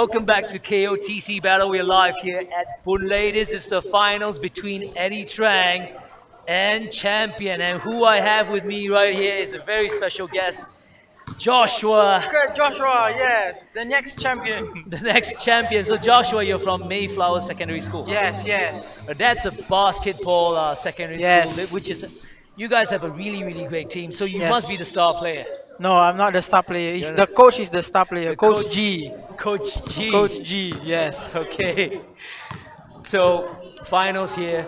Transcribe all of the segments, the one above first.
Welcome back to KOTC Battle. We're live here at Boon Lay. This is the finals between Eddy Trang and Champion. And who I have with me right here is a very special guest, Joshua, Okay, Joshua, yes, the next champion. the next champion. So, Joshua, you're from Mayflower Secondary School. yes, yes. That's a basketball uh, secondary Yes. school, which is, you guys have a really, really great team. So, you Yes. must be the star player. No, I'm not the star player. It's the coach is the star player. The coach, coach- G. Coach G. Coach G, yes. Okay. So, finals here.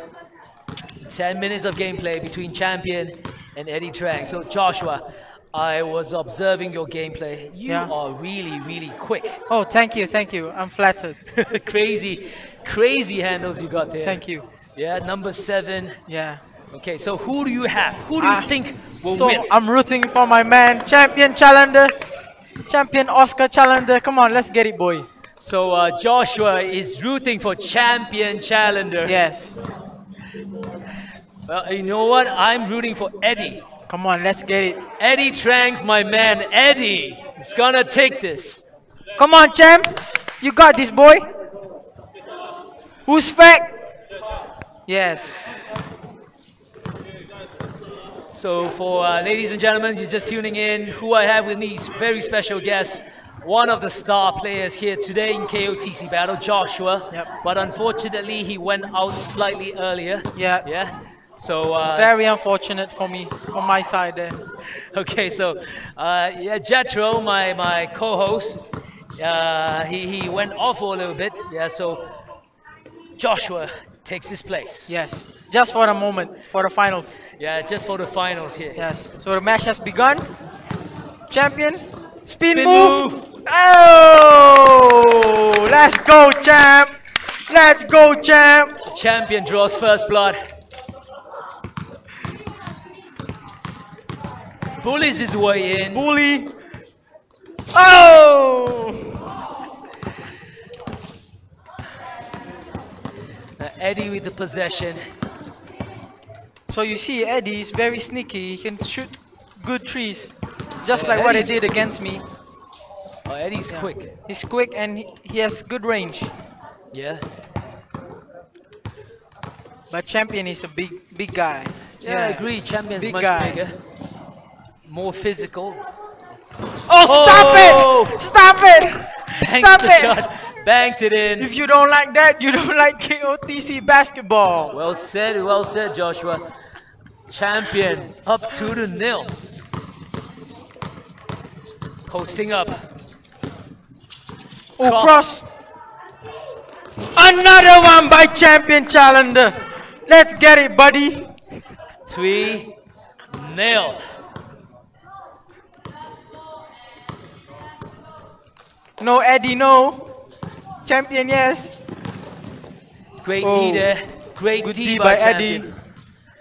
10 minutes of gameplay between Champion and Eddy Trang. So, Joshua, I was observing your gameplay. You Yeah. are really, really quick. Oh, thank you, thank you. I'm flattered. crazy, crazy handles you got there. Thank you. Yeah, number seven. Yeah. Okay, so who do you have? Who do you Ah, think will So win? I'm rooting for my man, champion Challenger. Champion Oscar Challenger. Come on, let's get it, boy. So, uh, Joshua is rooting for Champion Challenger. Yes. Well, you know what? I'm rooting for Eddie. Come on, let's get it. Eddy Trang's my man. Eddie is gonna take this. Come on, champ. You got this, boy. Who's fake? Yes. So, for uh, ladies and gentlemen, you're just tuning in. Who I have with me is very special guest, one of the star players here today in KOTC Battle, Joshua. Yep. But unfortunately, he went out slightly earlier. Yeah. Yeah. So, uh, Very unfortunate for me, from my side there. okay. So, uh, yeah, Jetro, my my co-host, uh, he he went off for a little bit. Yeah. So, Joshua takes his place. Yes. Just for a moment, for the finals. Yeah, just for the finals here. Yes. So the match has begun. Champion. Spin, Spin move. move. Oh! Let's go, champ. Let's go, champ. Champion draws first blood. Bullies his way in. Bully. Oh! Uh, Eddie with the possession. So you see, Eddie is very sneaky. He can shoot good trees, just Yeah, like what he Eddie's- did against me. Oh, Eddie's quick. He's quick and he, he has good range. Yeah. But champion is a big, big guy. Yeah, I agree. Champion's Big much guy. bigger. More physical. Oh, stop Oh! it! Stop it! Stop the it! shot. Banks it in. If you don't like that, you don't like KOTC basketball. Well said, well said, Joshua. Champion up two to nil. Posting up. Oh, Cross. cross. Another one by champion challenger. Let's get it, buddy. Three nil. No, Eddie, no. Champion, yes. Great Oh. D there. Great Good D, D by, by champion. Eddie.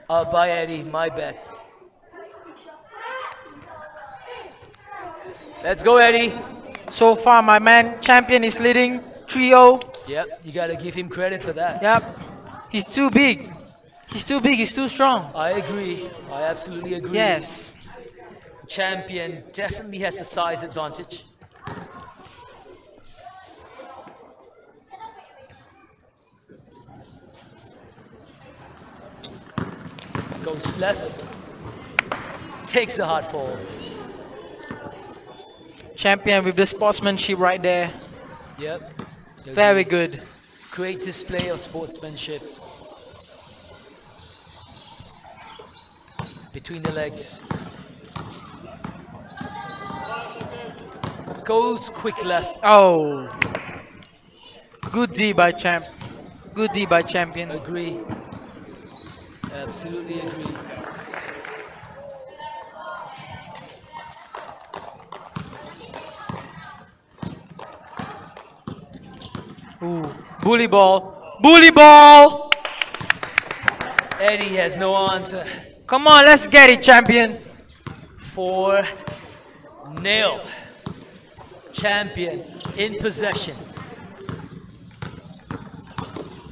Uh, by Eddie, my bad. Let's go, Eddie. So far, my man champion is leading 3-0. Yep, you gotta give him credit for that. Yep. He's too big. He's too big. He's too strong. I agree. I absolutely agree. Yes. Champion definitely has a size advantage. Goes left. Takes a hard fall. Champion with the sportsmanship right there. Yep. Very good. Great display of sportsmanship. Between the legs. Goes quick left. Oh. Good D by champ. Good D by champion. Agree. Absolutely agree. Ooh. Bully ball. Bully ball! Eddie has no answer. Come on, let's get it, champion. Four nil. Champion in possession.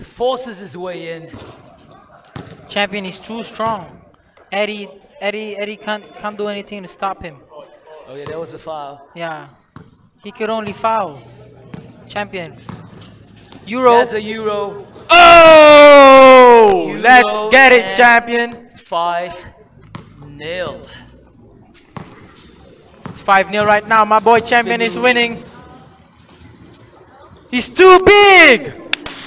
Forces his way in. Champion is too strong. Eddie, Eddie, Eddie can't can't do anything to stop him. Oh yeah, that was a foul. Yeah, he could only foul. Champion. Euro. That's a euro. oh, Euro let's get it, champion. Five nil. It's 5 0 right now. My boy champion is winning. He's too big.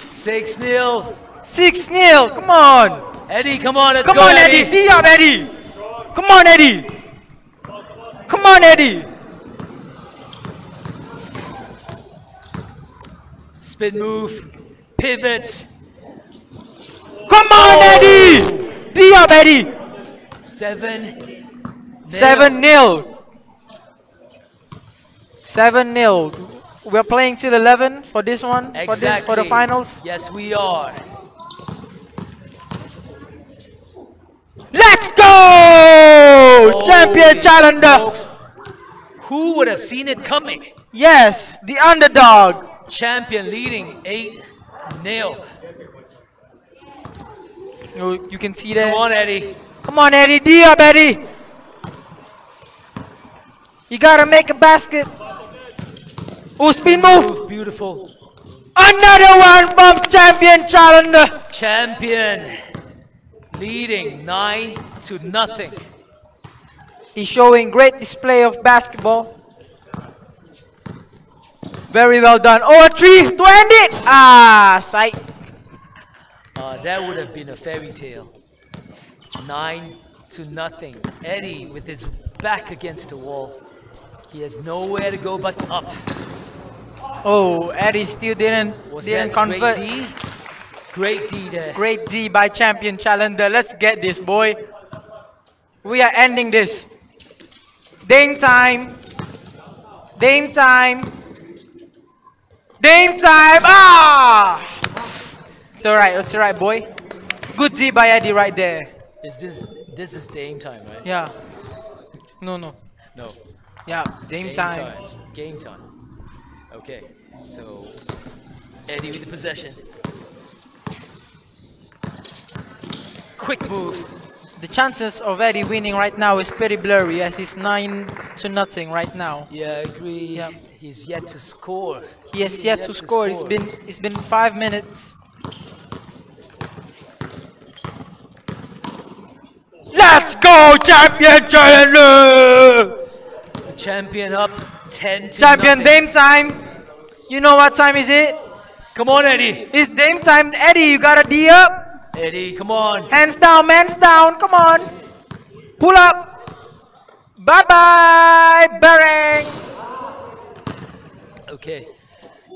Six nil. 6 0. Come on. Eddie, come on, let's Come go, on, Eddie. D up, Eddie. Come on, Eddie. Come on, Eddie. Spin move. Pivot. Come on, oh. Eddie. D up, Eddie. Seven. nil. 7 0. 7 0. We're playing till 11 for this one, for, this, for the finals. Yes, we are. Let's! Champion challenger. Who would have seen it coming? Yes, the underdog. Champion leading 8 0. You, you can see that. Come on, Eddie. Come on, Eddie. D up, Eddie. You gotta make a basket. Oh, spin move. Move, beautiful. Another one from champion challenger. Champion leading 9 to nothing. He's showing great display of basketball. Very well done. Oh, a three to end it. Ah, sight. Uh, that would have been a fairy tale. 9 to nothing. Eddie with his back against the wall. He has nowhere to go but up. Oh, Eddie still didn't Was didn't convert. Great D? There. Great D by champion challenger. Let's get this, boy. We are ending this. Dame time. Dame time. Dame time. Ah! It's alright. It's alright, boy. Good D by Eddie right there. Is this this is Dame time, right? Yeah. No, no. No. Yeah, Dame, time. Game time. Okay. So Eddie with the possession. Quick move. The chances of Eddie winning right now is pretty blurry as he's 9 to nothing right now. Yeah, I agree. Yeah. He's yet to score. He has yet to score. It's been it's been 5 minutes. Let's go champion challenger! The champion up 10 to Champion nothing. Dame time. You know what time is it? Come on, Eddie. It's Dame time. Eddie, you got a D up. Eddie, come on. Hands down, hands down. Come on. Pull up. Bye bye, Bering. Okay.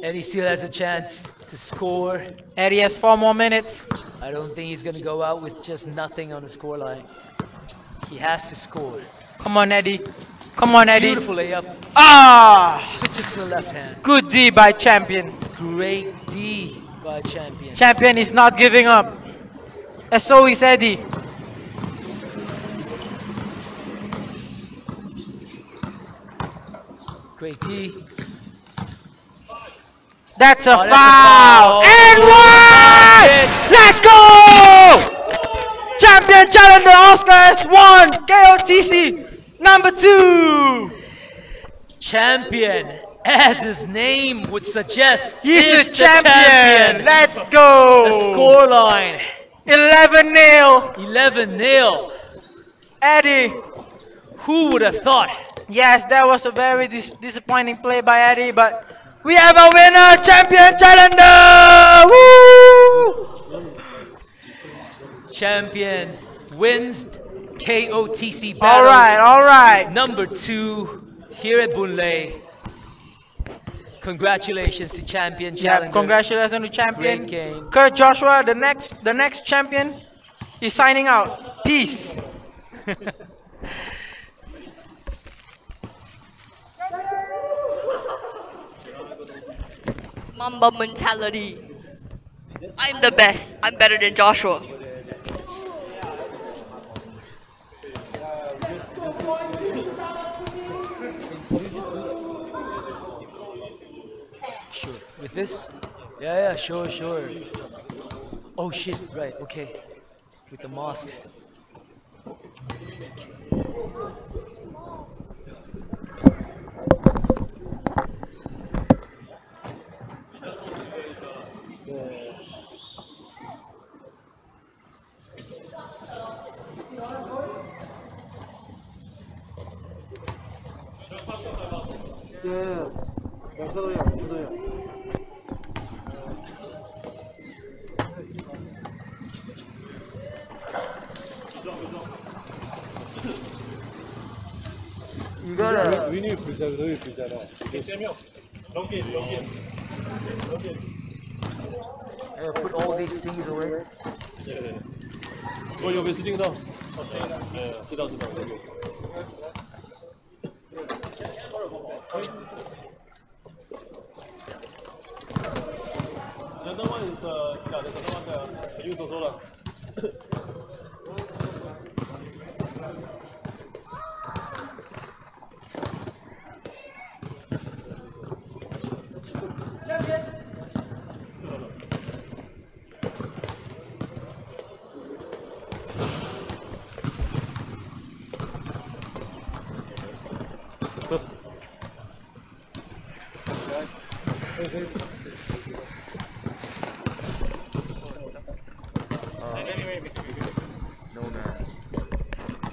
Eddie still has a chance to score. Eddie has four more minutes. I don't think he's going to go out with just nothing on the scoreline. He has to score. Come on, Eddie. Come on, Eddie. Beautiful layup. Ah! Switches to the left hand. Good D by champion. Great D by champion. Champion is not giving up. So is Eddie. Great D. That's a Oh, foul. And one. Let's go. Champion challenger Oscar Oscars one. KOTC number two. Champion, as his name would suggest, He's is a the champion. champion. Let's go. The score line 11 0. 11 0. Eddie. Who would have thought? Yes, that was a very dis- disappointing play by Eddie, but we have a winner, champion challenger. Woo! Champion wins KOTC All battle right, all right. number two here at Boon Lay. Congratulations to champion challenger. Yeah, congratulations to champion. Great game. Kurt Joshua, the next the next champion, is signing out. Peace. Mamba mentality. I'm the best. I'm better than Joshua. This? Yeah, yeah, sure, sure. Oh shit, right, okay. With the 이거는 윈이 불잖아, 너희 불잖아. 이게 세명 넘기, 넘기, 넘기. Put all these things away. 여기 스팅 다 네, 쓰다 쓰다 여기. The other one is. maybe. No, man.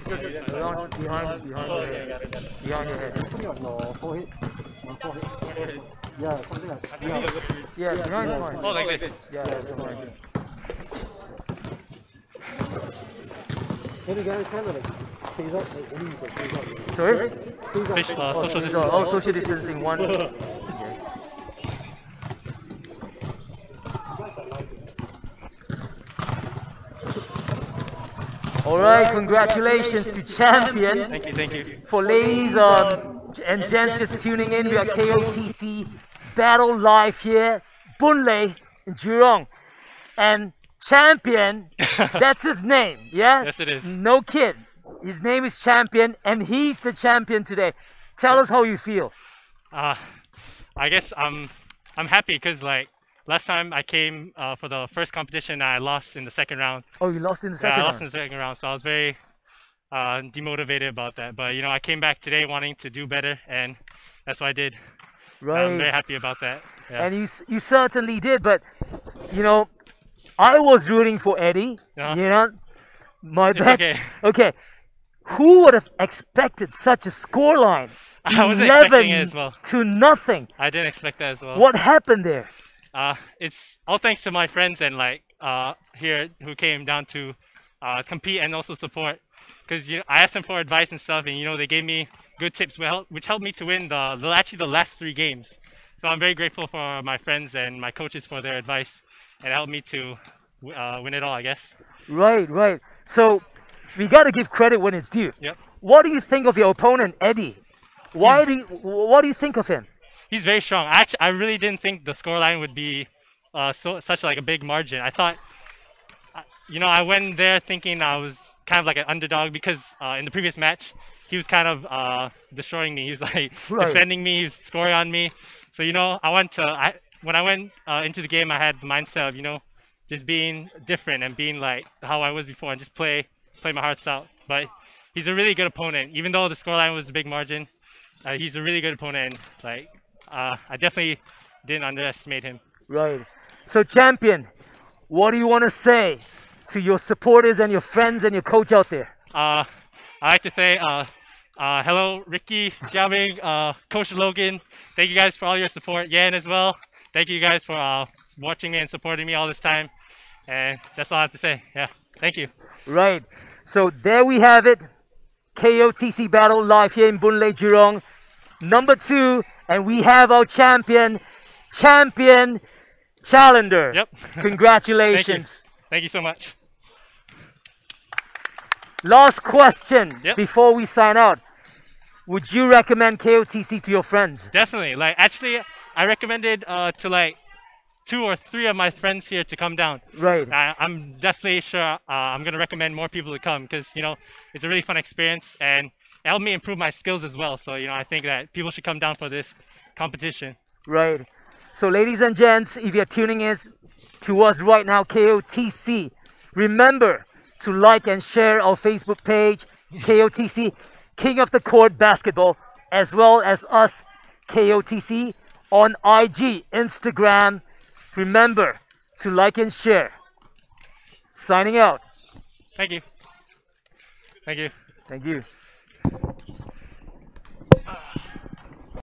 Behind, behind, behind, behind your head. Behind your head. Your forehead. My forehead. forehead. Yeah, something like that. Yeah, yeah, yeah behind your mind. Oh, like this. Yeah, yeah, it's mine. Can you guys tell me? Stays up, like, stays up. Sorry? Stays up. Fish, uh, social distancing. Oh, social distancing, one. All right, congratulations to champion. Thank you, thank you. For ladies um, and gents just tuning in, we are KOTC Battle Live here, Boon Lay in Jurong. And champion, that's his name, yeah? Yes, it is. No kid. His name is Champion, and he's the champion today. Tell us how you feel. Uh, I guess I'm I'm happy because like last time I came uh, for the first competition, I lost in the second round. Oh, you lost in the second. Yeah, I lost in round. the second round, so I was very uh, demotivated about that. But you know, I came back today wanting to do better, and that's what I did. Right. I'm very happy about that. Yeah. And you, you certainly did, but, you know, I was rooting for Eddie. Uh-huh. You know, my bad. okay. Okay. Who would have expected such a scoreline? I wasn't expecting it as well. to nothing. I didn't expect that as well. What happened there? Uh, it's all thanks to my friends and like uh, here who came down to uh, compete and also support. Because you know, I asked them for advice and stuff, and you know they gave me good tips, which helped, me to win the, the actually the last three games. So I'm very grateful for my friends and my coaches for their advice, and helped me to uh, win it all, I guess. Right, right. So we got to give credit when it's due. Yep. What do you think of your opponent, Eddie? Why do you, what do you think of him? He's very strong. I Actually, I really didn't think the scoreline would be uh, so such like a big margin. I thought, you know, I went there thinking I was kind of like an underdog because uh, in the previous match he was kind of uh, destroying me. He was like Right. defending me, he was scoring on me. So you know, I went to I when I went uh, into the game, I had the mindset of you know just being different and being like how I was before and just play play my hearts out. But he's a really good opponent, even though the scoreline was a big margin. Uh, he's a really good opponent. Like uh, I definitely didn't underestimate him. Right. So, champion, what do you want to say to your supporters and your friends and your coach out there? Uh, I like to say uh, uh, hello, Ricky, Jiaming, uh, Coach Logan. Thank you guys for all your support. Yan as well. Thank you guys for uh, watching me and supporting me all this time. And that's all I have to say. Yeah, thank you. Right. So there we have it. KOTC battle live here in Boon Lay Jurong. Number two, and we have our champion, champion Challenger. Yep. Congratulations. Thank you. Thank you so much. Last question Yep. before we sign out. Would you recommend KOTC to your friends? Definitely. Like, actually, I recommended uh, to like two or three of my friends here to come down. Right. I, I'm definitely sure uh, I'm gonna recommend more people to come because you know it's a really fun experience and helped me improve my skills as well. So you know I think that people should come down for this competition. Right. So, ladies and gents, if you're tuning in to us right now, KOTC, remember to like and share our Facebook page, KOTC, King of the Court Basketball, as well as us, KOTC, on IG, Instagram. Remember to like and share. Signing out. Thank you. Thank you. Thank you.